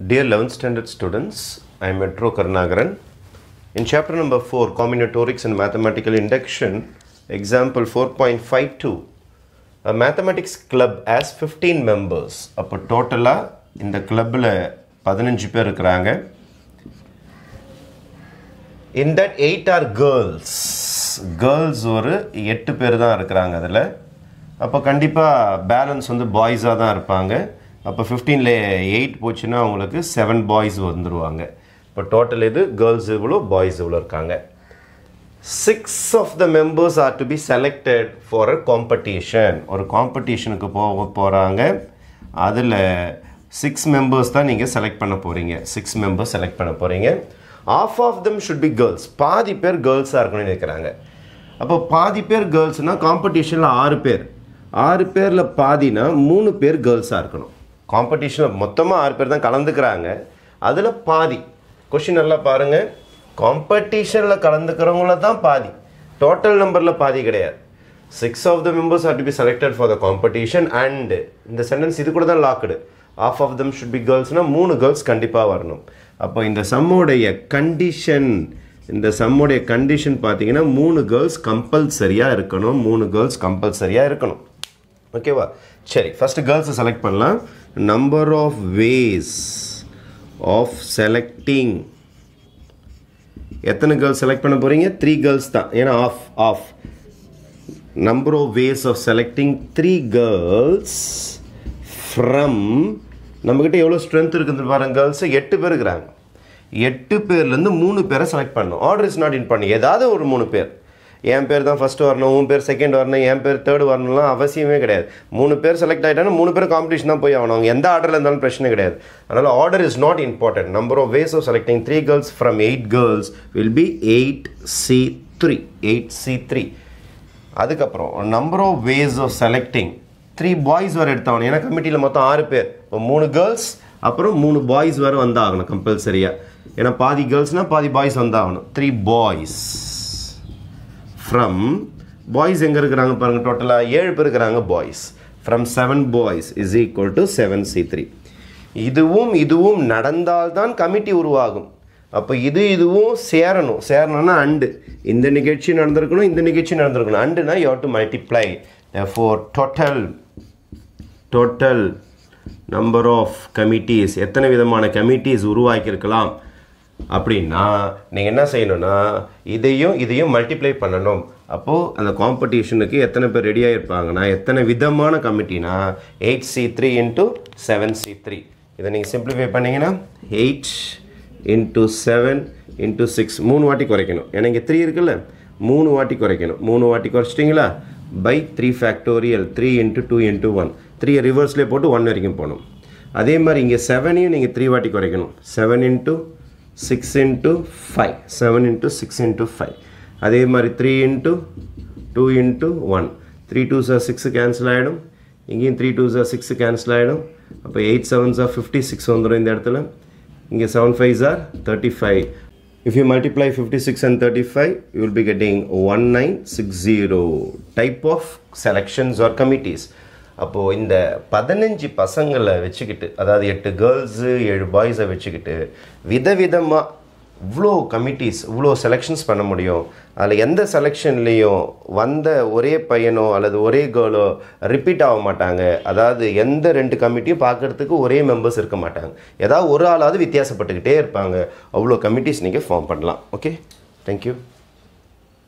Dear 11th standard students, I am Metro Karnagaran. In chapter number 4, Combinatorics and Mathematical Induction, example 4.52, a mathematics club has 15 members. அப்போ டோட்டலாக இந்த கிளப்பில் பதினஞ்சு பேர் இருக்கிறாங்க in that eight are girls girls ஒரு எட்டு பேர் தான் இருக்கிறாங்க அதில் அப்போ கண்டிப்பாக பேலன்ஸ் வந்து பாய்ஸாக தான் இருப்பாங்க அப்போ ஃபிஃப்டீனில் எயிட் போச்சுன்னா அவங்களுக்கு செவன் பாய்ஸ் வந்துடுவாங்க இப்போ டோட்டல் இது கேர்ள்ஸ் இவ்வளோ பாய்ஸ் இவ்வளோ இருக்காங்க. Six of the members are to be selected for a competition ஒரு காம்படிஷனுக்கு போக போகிறாங்க அதில் சிக்ஸ் மெம்பர்ஸ் தான் நீங்கள் செலக்ட் பண்ண போகிறீங்க சிக்ஸ் மெம்பர்ஸ் செலக்ட் பண்ண போகிறீங்க of of them should be girls பாதி பேர் கேர்ள்ஸாக இருக்கணும்னு நினைக்கிறாங்க. அப்போ பாதி பேர் கேர்ள்ஸ்னால் காம்படிஷனில் ஆறு பேர். ஆறு பேரில் பாதினா மூணு பேர் கேர்ள்ஸாக இருக்கணும். காம்படிஷனில் மொத்தமாக ஆறு பேர் தான் கலந்துக்கிறாங்க. அதில் பாதி. கொஷின் நல்லா பாருங்கள் காம்படிஷனில் கலந்துக்கிறவங்கள தான் பாதி. டோட்டல் நம்பரில் பாதி கிடையாது. Six of the members are to be selected for the competition and இந்த சென்டென்ஸ் இது கூட தான் locked of of them should be கேர்ள்ஸ்னால் மூணு கேர்ள்ஸ் கண்டிப்பாக வரணும். அப்போ இந்த சம்முடைய கண்டிஷன் இந்த சம்முடைய கண்டிஷன் பார்த்தீங்கன்னா மூணு கேர்ள்ஸ் கம்பல்சரியாக இருக்கணும். மூணு கேர்ள்ஸ் கம்பல்சரியாக இருக்கணும். ஓகேவா சரி ஃபஸ்ட்டு கேர்ள்ஸை செலக்ட் பண்ணலாம். Number of ways of selecting. எத்தனை கேர்ள்ஸ் செலக்ட் பண்ண போகிறீங்க த்ரீ கேர்ள்ஸ் தான். ஏன்னா of of number of ways of selecting three girls from நம்மக்கிட்ட எவ்வளோ ஸ்ட்ரென்த் இருக்குது பாருங்க கேர்ள்ஸு எட்டு பேர் இருக்கிறாங்க. எட்டு பேர்லேருந்து மூணு பேரை செலக்ட் பண்ணணும். ஆர்டர் இஸ் நாட் இன் பண்ணி. ஏதாவது ஒரு மூணு பேர். என் பேர் தான் ஃபஸ்ட்டு வரணும் உன் பேர் செகண்ட் வரணும் என் பேர் தேர்டு வரணும்லாம் அவசியமே கிடையாது. மூணு பேர் செலக்ட் ஆகிட்டாலும் மூணு பேர் காம்படிஷன் தான் போய் ஆகணும். அவங்க எந்த ஆர்டரில் இருந்தாலும் பிரச்சனை கிடையாது. அதனால் order is not important number of ways of selecting three girls from eight girls will be eight C three eight C three அதுக்கப்புறம் number of ways of selecting three boys வர எடுத்தாகணும். ஏன்னா கமிட்டியில் மொத்தம் ஆறு பேர். இப்போ மூணு கேர்ள்ஸ் அப்புறம் மூணு பாய்ஸ் வர வந்தாகணும் கம்பல்சரியாக ஏன்னா பாதி கேர்ள்ஸ்னால் பாதி பாய்ஸ் வந்தாகணும். த்ரீ பாய்ஸ் ஃப்ரம் பாய்ஸ் எங்கே இருக்கிறாங்க பாருங்கள் டோட்டலாக ஏழு பேர் இருக்கிறாங்க boys from seven boys is equal to seven C three இதுவும் இதுவும் நடந்தால்தான் கமிட்டி உருவாகும். அப்போ இது இதுவும் சேரணும். சேரணும்னா அண்டு. இந்த நிகழ்ச்சி நடந்திருக்கணும் இந்த நிகழ்ச்சி நடந்திருக்கணும். அண்டுனா you have to multiply four total total number of committees எத்தனை விதமான கமிட்டிஸ் உருவாக்கியிருக்கலாம்? அப்படின்னா நீங்கள் என்ன செய்யணும்னா இதையும் இதையும் மல்டிப்ளை பண்ணணும். அப்போது அந்த காம்படிஷனுக்கு எத்தனை பேர் ரெடியாக இருப்பாங்கன்னா எத்தனை விதமான கமிட்டினா eight C three into seven C three இதை நீங்கள் சிம்பிளிஃபை பண்ணிங்கன்னா eight into seven into six மூணு வாட்டி குறைக்கணும். ஏன்னா இங்கே த்ரீ இருக்குல்ல. மூணு வாட்டி குறைக்கணும். மூணு வாட்டி குறைச்சிட்டிங்களா? By three factorial three into two into one த்ரீயை ரிவர்ஸ்லேயே போட்டு ஒன் வரைக்கும் போகணும். அதே மாதிரி இங்கே செவனையும் நீங்கள் த்ரீ வாட்டி குறைக்கணும். Seven into six into five seven into six into five அதே மாதிரி three into two into one three two sir six cancel ஆகிடும் இங்கேயும் three two sir six cancel ஆகிடும் அப்போ eight seven sir fifty six வந்துடும் இந்த இடத்துல. இங்கே seven five sir thirty five If you multiply 56 and 35, you will be getting 1960 type of selections or committees. அப்போது இந்த பதினஞ்சு பசங்களை வச்சுக்கிட்டு அதாவது எட்டு கேர்ள்ஸு ஏழு பாய்ஸை வச்சுக்கிட்டு விதவிதமாக இவ்வளோ கமிட்டிஸ் இவ்வளோ செலெக்ஷன்ஸ் பண்ண முடியும். அதில் எந்த செலெக்ஷன்லேயும் வந்த ஒரே பையனோ அல்லது ஒரே கேர்ளோ ரிப்பீட் ஆக மாட்டாங்க. அதாவது எந்த ரெண்டு கமிட்டியும் பார்க்குறதுக்கு ஒரே மெம்பர்ஸ் இருக்க மாட்டாங்க. ஏதாவது ஒரு ஆளாவது வித்தியாசப்பட்டுக்கிட்டே இருப்பாங்க. அவ்வளோ கமிட்டிஸ் நீங்கள் ஃபார்ம் பண்ணலாம். Okay thank you